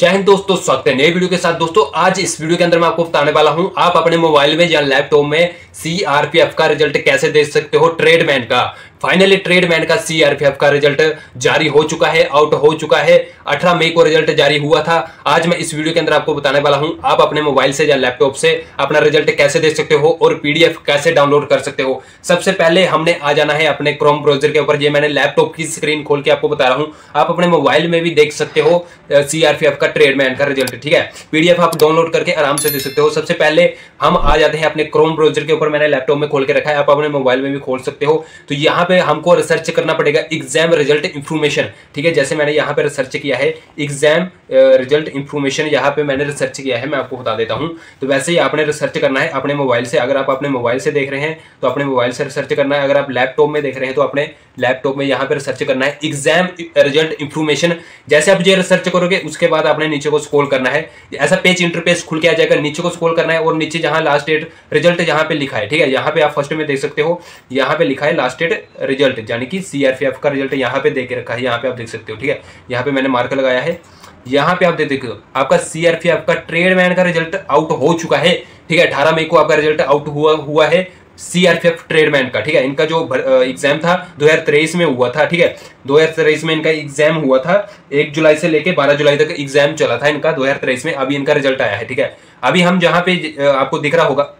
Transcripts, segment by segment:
जय हिंद दोस्तों, स्वागत है नए वीडियो के साथ। दोस्तों, आज इस वीडियो के अंदर मैं आपको बताने वाला हूँ, आप अपने मोबाइल में या लैपटॉप में सीआरपीएफ का रिज़ल्ट कैसे देख सकते हो? ट्रेडमैन का। फाइनली ट्रेडमैन का सीआरपीएफ का रिज़ल्ट जारी हो चुका है आउट हो चुका है। 18 मई को रिज़ल्ट जारी हुआ था। आज मैं इस वीडियो के अंदर आपको बताने वाला हूँ, आप अपने मोबाइल से या लैपटॉप से अपना रिज़ल्ट कैसे देख सकते हो और पीडीएफ कैसे डाउनलोड कर सकते हो। सबसे पहले हमने आ जाना है अपने क्रोम ब्राउज़र के ऊपर, ये मैंने लैपटॉप की स्क्रीन खोल के आपको बता रहा हूँ। आप अपने मोबाइल में भी देख सकते हो सीआरपीएफ का ट्रेडमैन का रिज़ल्ट ठीक है? पीडीएफ आप डाउनलोड करके आराम से देख सकते हो। सबसे पहले हम आ जाते हैं अपने क्रोम ब्राउज़र के ऊपर मैंने लैपटॉप में खोल के रखा है। आप अपने मोबाइल में भी खोल सकते हो। तो यहाँ पे हमको रिसर्च करना पड़ेगा एग्ज़ाम रिज़ल्ट इन्फॉर्मेशन ठीक है? जैसे मैंने यहाँ पे रिसर्च किया है एग्ज़ाम रिज़ल्ट इन्फॉर्मेशन यहाँ पे मैंने रिसर्च किया है, मैं आपको बता देता हूँ। तो वैसे ही आपने रिसर्च करना है अपने मोबाइल से। अगर आप अपने मोबाइल से देख रहे हैं तो अपने मोबाइल से रिसर्च करना है। अगर आप लैपटॉप में देख रहे हैं तो अपने लैपटॉप में यहाँ पे रिसर्च करना है एग्ज़ाम रिज़ल्ट इंफॉर्मेशन जैसे आप ये रिसर्च करोगे, उसके बाद आपने नीचे को स्क्रॉल करना है। ऐसा पेज इंटरपेज खुल के आ जाएगा, नीचे को स्क्रॉल करना है और नीचे जहाँ लास्ट डेट रिज़ल्ट यहाँ पे लिखा है, ठीक है? यहाँ पे आप फ़र्स्ट में देख सकते हो, यहाँ पे लिखा है लास्ट डेट रिज़ल्ट यानी कि सीआरपीएफ का रिज़ल्ट यहाँ पे दे के रखा है, यहाँ पे आप देख सकते हो, ठीक है? यहाँ पे मैंने मार्क लगाया है। यहाँ पे आप देख देखो आपका सीआरपीएफ का ट्रेडमैन का रिज़ल्ट आउट हो चुका है, ठीक है? अठारह मई को आपका रिज़ल्ट आउट हुआ हुआ है। सीआरपीएफ ट्रेडमैन का, ठीक है? इनका जो एग्ज़ाम था 2023 में हुआ था, ठीक है? 2023 में इनका एग्ज़ाम हुआ था, एक जुलाई से लेके 12 जुलाई तक एग्ज़ाम चला था इनका 2023 में। अभी इनका रिज़ल्ट आया है, ठीक है? अभी हम जहाँ पे आपको दिख रहा होगा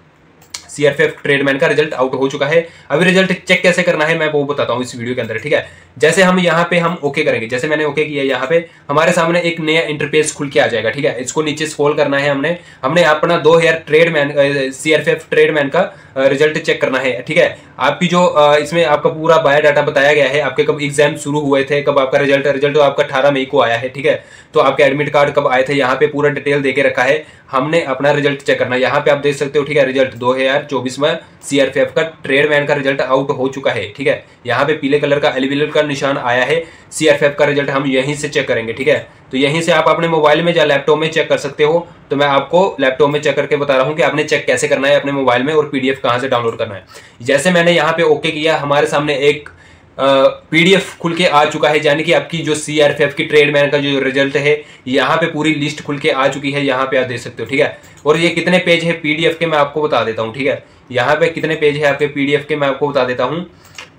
सीआरपीएफ ट्रेडमैन का रिज़ल्ट आउट हो चुका है। अभी रिज़ल्ट चेक कैसे करना है, मैं वो बताता हूँ इस वीडियो के अंदर, ठीक है? जैसे हम यहाँ पे हम ओके करेंगे, जैसे मैंने ओके किया यहाँ पे, हमारे सामने एक नया इंटरपेस खुल के आ जाएगा, ठीक है? इसको नीचे स्कोल करना है हमने। हमने अपना दो हज़ार ट्रेडमैन सीआरपीएफ ट्रेडमैन का रिज़ल्ट चेक करना है, ठीक है? आपकी जो इसमें आपका पूरा बायोडाटा बताया गया है, आपके कब एग्ज़ाम शुरू हुए थे, कब आपका रिज़ल्ट रिज़ल्ट तो आपका अठारह मई को आया है, ठीक है? तो आपके एडमिट कार्ड कब आए थे, यहाँ पे पूरा डिटेल देके रखा है। हमने अपना रिज़ल्ट चेक करना यहाँ पे आप देख सकते हो, ठीक है रिज़ल्ट दो हज़ार चौबीस में सीआरपीएफ का ट्रेडमैन का रिज़ल्ट आउट हो चुका है, ठीक है? यहाँ पे पीले कलर का एलिविलर का निशान आया है। सीआरपीएफ का रिज़ल्ट हम यहीं से चेक करेंगे, ठीक है? तो यहीं से आप अपने मोबाइल में या लैपटॉप में चेक कर सकते हो। तो मैं आपको लैपटॉप में चेक करके बता रहा हूँ कि आपने चेक कैसे करना है अपने मोबाइल में और पीडीएफ कहाँ से डाउनलोड करना है। जैसे मैंने यहाँ पे ओके किया, हमारे सामने एक पीडीएफ खुल के आ चुका है, यानी कि आपकी जो सीआरपीएफ की ट्रेडमैन का जो रिज़ल्ट है, यहाँ पे पूरी लिस्ट खुल के आ चुकी है, यहाँ पे आप देख सकते हो, ठीक है? और ये कितने पेज है पीडीएफ के, मैं आपको बता देता हूँ, ठीक है? यहाँ पे कितने पेज है आपके पीडीएफ के, मैं आपको बता देता हूँ।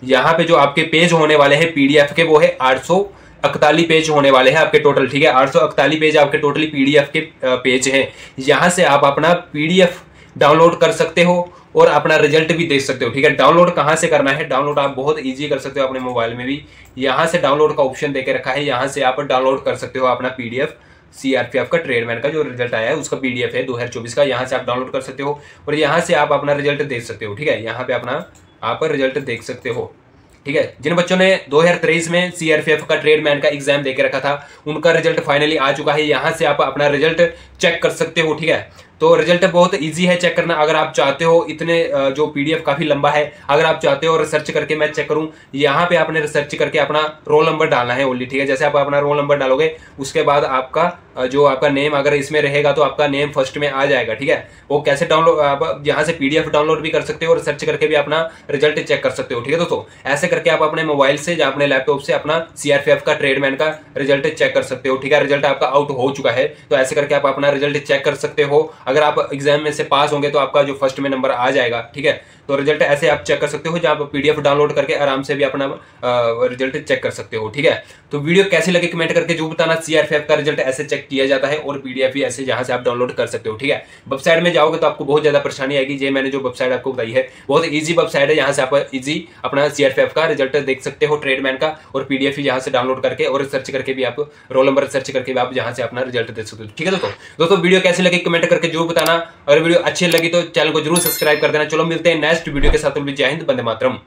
यहाँ पे जो आपके पेज होने वाले हैं पीडीएफ के, वो है आठ सौ सौ इकतालीस पेज होने वाले हैं आपके टोटल ठीक है? आठ सौ इकतालीस पेज आपके टोटली पीडीएफ के पेज हैं। यहाँ से आप अपना पीडीएफ डाउनलोड कर सकते हो और अपना रिज़ल्ट भी देख सकते हो, ठीक है? डाउनलोड कहाँ से करना है? डाउनलोड आप बहुत इजी कर सकते हो अपने मोबाइल में भी। यहाँ से डाउनलोड का ऑप्शन देके रखा है। यहाँ से आप डाउनलोड कर सकते हो अपना पीडीएफ सीआरपीएफ का ट्रेडमैन का जो रिज़ल्ट आया है, उसका पीडीएफ है 2024 का। यहाँ से आप डाउनलोड कर सकते हो और यहाँ से आप अपना रिज़ल्ट देख सकते हो, ठीक है? यहाँ पे अपना आप रिज़ल्ट देख सकते हो। ठीक है? जिन बच्चों ने 2023 में सीआरपीएफ का ट्रेडमैन का एग्ज़ाम देकर रखा था, उनका रिज़ल्ट फाइनली आ चुका है। यहाँ से आप अपना रिज़ल्ट चेक कर सकते हो, ठीक है? तो रिज़ल्ट बहुत इजी है चेक करना। अगर आप चाहते हो इतने जो पीडीएफ काफ़ी लंबा है, अगर आप चाहते हो रिसर्च करके मैं चेक करूँ, यहाँ पे आपने रिसर्च करके अपना रोल नंबर डालना है ओनली ठीक है? जैसे आप अपना रोल नंबर डालोगे, उसके बाद आपका जो आपका नेम अगर इसमें रहेगा तो आपका नेम फ़र्स्ट में आ जाएगा, ठीक है? वो कैसे डाउनलोड आप यहाँ से पीडीएफ डाउनलोड भी कर सकते हो और सर्च करके भी अपना रिज़ल्ट चेक कर सकते हो, ठीक है दोस्तों? ऐसे करके आप अपने मोबाइल से या अपने लैपटॉप से अपना सीआरपीएफ का ट्रेडमैन का रिज़ल्ट चेक कर सकते हो, ठीक है? रिज़ल्ट आपका आउट हो चुका है तो ऐसे करके आप अपना रिज़ल्ट चेक कर सकते हो। अगर आप एग्ज़ाम में से पास होंगे तो आपका जो फ़र्स्ट में नंबर आ जाएगा, ठीक है? तो रिज़ल्ट ऐसे आप चेक कर सकते हो जब पीडीएफ डाउनलोड करके आराम से भी अपना रिज़ल्ट चेक कर सकते हो, ठीक है? तो वीडियो कैसी लगे कमेंट करके जो बताना। सीआरपीएफ का रिज़ल्ट ऐसे चेक किया जाता है और पीडीएफ भी ऐसे जहाँ से आप डाउनलोड कर सकते हो, ठीक है? वेबसाइट में जाओगे तो आपको बहुत ज़्यादा परेशानी आएगी। ये मैंने जो वेबसाइट आपको बताई है, बहुत ईजी वेबसाइट है यहाँ से आप इजी अपना सीआरपीएफ का रिज़ल्ट देख सकते हो ट्रेडमैन का और पीडीएफ यहाँ से डाउनलोड करके और सर्च करके भी आप रोल नंबर सर्च करके भी आप जहाँ से अपना रिज़ल्ट देख सकते हो, ठीक है दोस्तों? दोस्तों, वीडियो कैसी लगी कमेंट करके ज़रूर बताना। अगर वीडियो अच्छी लगी तो चैनल को ज़रूर सब्सक्राइब कर देना। चलो, मिलते हैं नेक्स्ट वीडियो के साथ जय हिंद बंदे मातरम।